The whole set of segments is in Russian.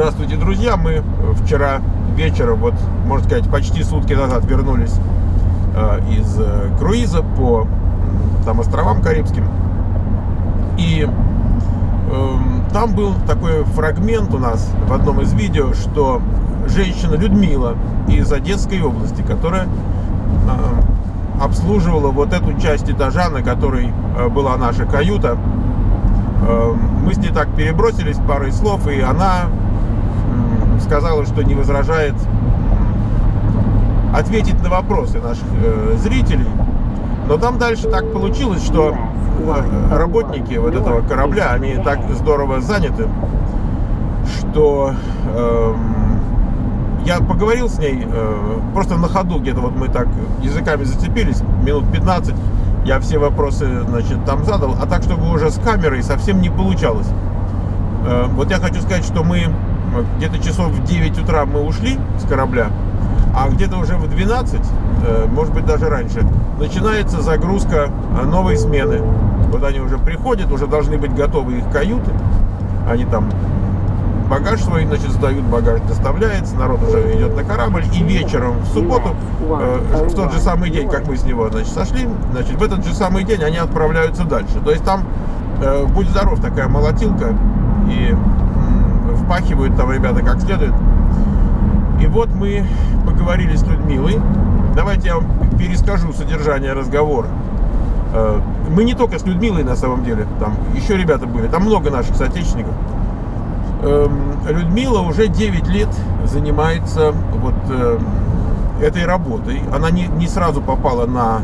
Здравствуйте, друзья! Мы вчера вечером, вот, можно сказать, почти сутки назад вернулись э, из э, круиза по там островам Карибским. И э, там был такой фрагмент у нас в одном из видео, что женщина Людмила из Одесской области, которая э, обслуживала вот эту часть этажа, на которой э, была наша каюта, э, мы с ней так перебросились парой слов, и она сказала, что не возражает ответить на вопросы наших э, зрителей. Но там дальше так получилось, что работники вот этого корабля, они так здорово заняты, что э, я поговорил с ней э, просто на ходу, где-то вот мы так языками зацепились, минут 15, я все вопросы, значит, там задал, а так, чтобы уже с камерой совсем не получалось. Э, вот я хочу сказать, что мы где-то часов в 9 утра мы ушли с корабля, а где-то уже в 12, э, может быть даже раньше, начинается загрузка э, новой смены. Вот они уже приходят, уже должны быть готовы их каюты. Они там багаж свой, значит, сдают, багаж доставляется, народ уже идет на корабль. И вечером в субботу, э, в тот же самый день, как мы с него, значит, сошли, значит, в этот же самый день они отправляются дальше. То есть там, будь здоров, такая молотилка, и впахивают там ребята как следует. И вот мы поговорили с Людмилой. Давайте я вам перескажу содержание разговора. Э, мы не только с Людмилой на самом деле, там еще ребята были, там много наших соотечественников. Эм, Людмила уже 9 лет занимается вот э, этой работой. Она не, не сразу попала на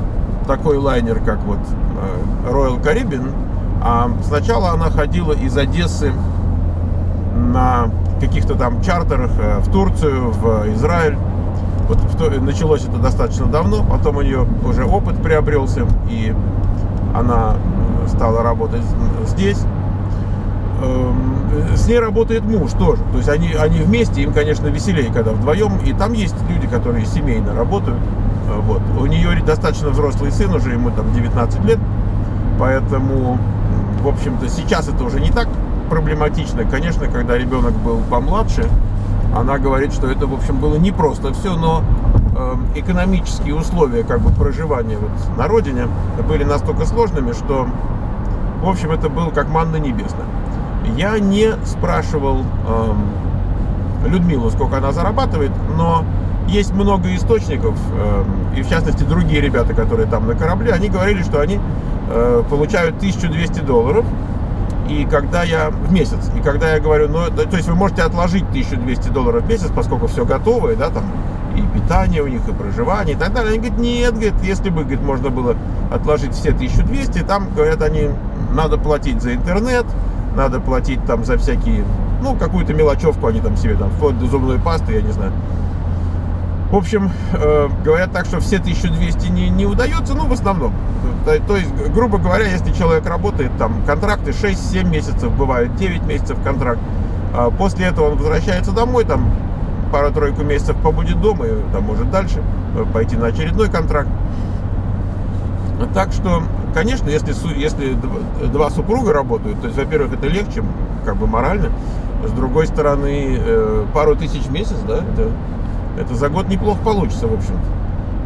такой лайнер, как вот э, Royal Caribbean, а сначала она ходила из Одессы на каких-то там чартерах э, в Турцию, в Израиль. Вот началось это достаточно давно, потом у нее уже опыт приобрелся, и она э, стала работать здесь. Эм, с ней работает муж тоже. То есть они, они вместе, им, конечно, веселее, когда вдвоем. И там есть люди, которые семейно работают. Э, вот. У нее достаточно взрослый сын, уже ему там 19 лет. Поэтому, в общем-то, сейчас это уже не так проблематично. Конечно, когда ребенок был помладше, она говорит, что это, в общем, было не просто все, но э, экономические условия как бы проживания вот на родине были настолько сложными, что, в общем, это было как манна небесная. Я не спрашивал э, Людмилу, сколько она зарабатывает, но есть много источников, э, и в частности другие ребята, которые там на корабле, они говорили, что они э, получают 1200 долларов и когда я в месяц, и когда я говорю, ну, то есть вы можете отложить 1200 долларов в месяц, поскольку все готовое, да, там и питание у них, и проживание, и так далее. Они говорят, нет, говорит, если бы, говорит, можно было отложить все 1200, там, говорят, они, надо платить за интернет, надо платить там за всякие, ну, какую-то мелочевку они там себе, там, вплоть до зубной пасты, я не знаю, в общем, э, говорят так, что все 1200 не, не удается, ну, в основном. То, есть, грубо говоря, если человек работает, там, контракты 6-7 месяцев, бывают 9 месяцев контракт. А после этого он возвращается домой, там, пару-тройку месяцев побудет дома, и там может дальше пойти на очередной контракт. Так что, конечно, если, если два супруга работают, то есть, во-первых, это легче, как бы морально, с другой стороны, э, пару тысяч в месяц, да, это это за год неплохо получится, в общем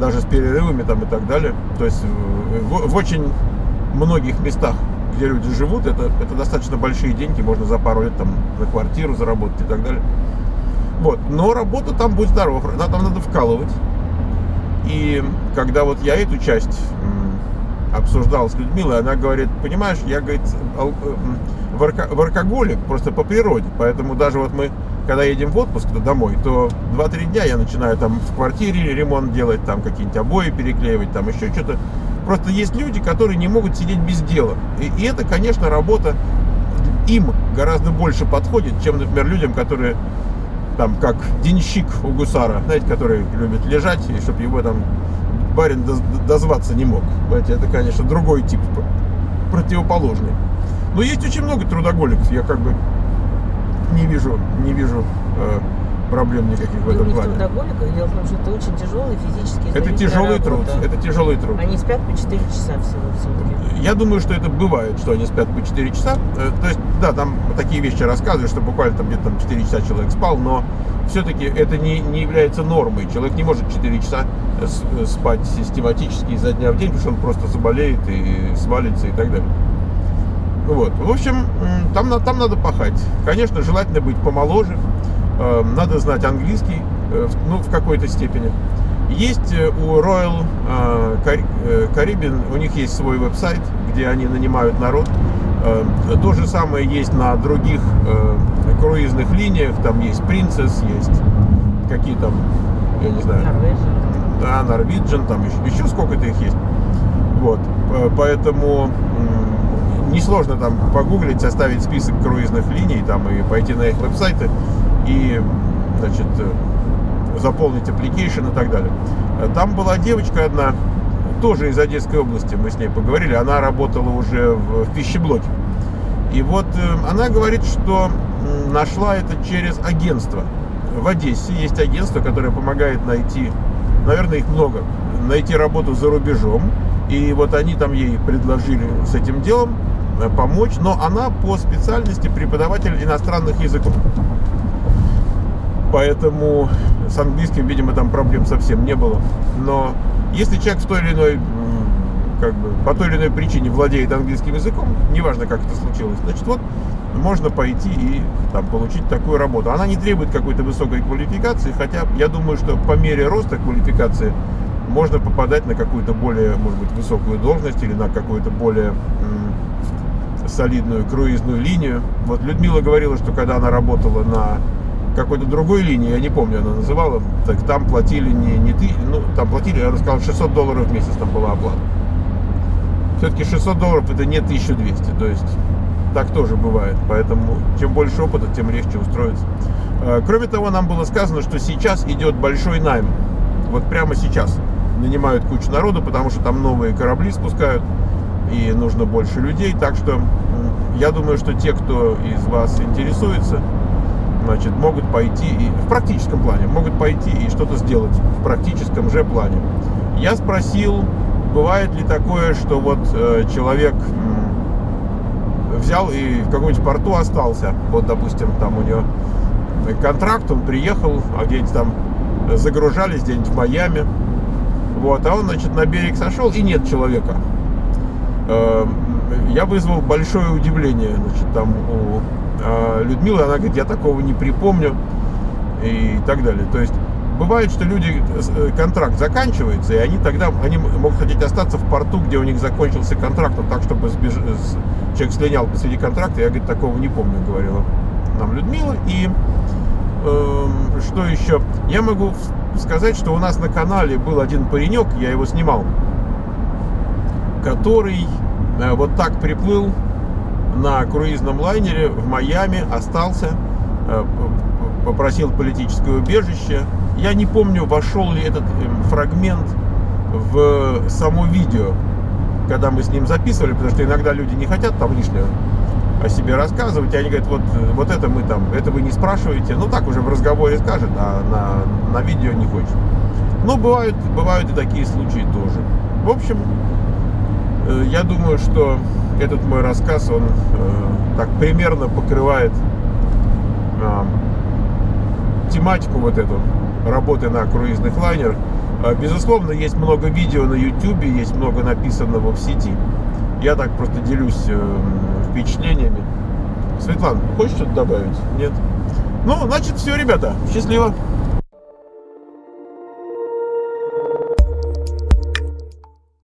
даже с перерывами там и так далее. То есть э, в, в очень многих местах, где люди живут, это, это достаточно большие деньги, можно за пару лет там на квартиру заработать и так далее. Вот, но работа там будет здоров, там надо вкалывать. И когда вот я эту часть обсуждал с Людмилой, она говорит, понимаешь, я, говорит, э, варкоголик просто по природе, поэтому даже вот мы когда едем в отпуск то домой, то 2-3 дня я начинаю там в квартире ремонт делать, там какие-нибудь обои переклеивать, там еще что-то. Просто есть люди, которые не могут сидеть без дела. И, и это, конечно, работа им гораздо больше подходит, чем, например, людям, которые там как денщик у гусара, знаете, который любит лежать, и чтобы его там барин дозваться не мог. Знаете, это, конечно, другой тип, противоположный. Но есть очень много трудоголиков, я как бы не вижу, не вижу э, проблем никаких в Дело этом не в плане. дело в том, что это очень тяжелый физически Это тяжелый труд, работа. это тяжелый труд. Они спят по 4 часа всего в сутки. Я думаю, что это бывает, что они спят по 4 часа. Э, То есть, да, там такие вещи рассказывают, что буквально там где-то там 4 часа человек спал, но все-таки это не, не является нормой. Человек не может 4 часа э, спать систематически изо дня в день, потому что он просто заболеет и свалится и так далее. Вот. В общем, там, там надо пахать. Конечно, желательно быть помоложе. Э, Надо знать английский, э, ну, в какой-то степени. Есть э, у Royal э, Car- Caribbean, у них есть свой веб-сайт, где они нанимают народ. Э, То же самое есть на других круизных линиях. Там есть Princess, есть какие там, я не знаю, Норвежия. да, Norwegian, там еще, еще сколько-то их есть. Вот, поэтому несложно там погуглить, составить список круизных линий, там и пойти на их веб-сайты и, значит, э, заполнить application и так далее. Э, Там была девочка одна, тоже из Одесской области, мы с ней поговорили, она работала уже в, в пищеблоке. И вот э, она говорит, что нашла это через агентство. В Одессе есть агентство, которое помогает найти, наверное, их много, найти работу за рубежом. И вот они там ей предложили с этим делом помочь, но она по специальности преподаватель иностранных языков. Поэтому с английским, видимо, там проблем совсем не было. Но если человек в той или иной, как бы, по той или иной причине владеет английским языком, неважно, как это случилось, значит, вот можно пойти и там, получить такую работу. Она не требует какой-то высокой квалификации, хотя я думаю, что по мере роста квалификации можно попадать на какую-то более, может быть, высокую должность или на какую-то более солидную круизную линию. Вот Людмила говорила, что когда она работала на какой-то другой линии, я не помню, она называла, так там платили не, не ты, ну, там платили, она сказала, 600 долларов в месяц там была оплата. Все-таки 600 долларов это не 1200, то есть так тоже бывает. Поэтому чем больше опыта, тем легче устроиться. Э, Кроме того, нам было сказано, что сейчас идет большой найм. Вот прямо сейчас нанимают кучу народу, потому что там новые корабли спускают и нужно больше людей. Так что я думаю, что те, кто из вас интересуется, значит, могут пойти и в практическом плане, могут пойти и что-то сделать в практическом же плане. Я спросил, бывает ли такое, что вот э, человек м, взял и в каком-нибудь порту остался. Вот, допустим, там у него контракт, он приехал, а где-нибудь там загружались, где-нибудь в Майами. Вот, а он, значит, на берег сошел, и нет человека. Э, Я вызвал большое удивление, значит, там у э, Людмилы, она говорит, я такого не припомню и так далее. То есть бывает, что люди э, контракт заканчивается, и они тогда они могут хотеть остаться в порту, где у них закончился контракт, но так, чтобы сбеж... с- человек слинял посреди контракта. Я, говорит, такого не помню, говорила нам Людмила. И эм, что еще? Я могу сказать, что у нас на канале был один паренек, я его снимал, который э, вот так приплыл на круизном лайнере в Майами, остался, э, попросил политическое убежище. Я не помню, вошел ли этот эм, фрагмент в само видео, когда мы с ним записывали, потому что иногда люди не хотят там лишнего о себе рассказывать, и они говорят, вот, э, вот это мы там, это вы не спрашиваете, ну так уже в разговоре скажет, а на, на видео не хочет. Но бывают, бывают и такие случаи тоже. В общем, Э, Я думаю, что этот мой рассказ, он э, так примерно покрывает э, тематику вот эту работы на круизных лайнерах. Э, Безусловно, есть много видео на YouTube, есть много написанного в сети. Я так просто делюсь э, впечатлениями. Светлана, хочешь что-то добавить? Нет? Ну, значит, все, ребята. Счастливо.